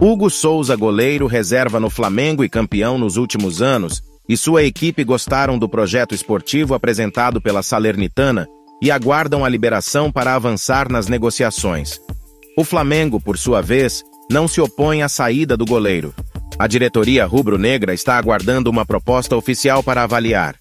Hugo Souza, goleiro, reserva no Flamengo e campeão nos últimos anos, e sua equipe gostaram do projeto esportivo apresentado pela Salernitana e aguardam a liberação para avançar nas negociações. O Flamengo, por sua vez, não se opõe à saída do goleiro. A diretoria rubro-negra está aguardando uma proposta oficial para avaliar.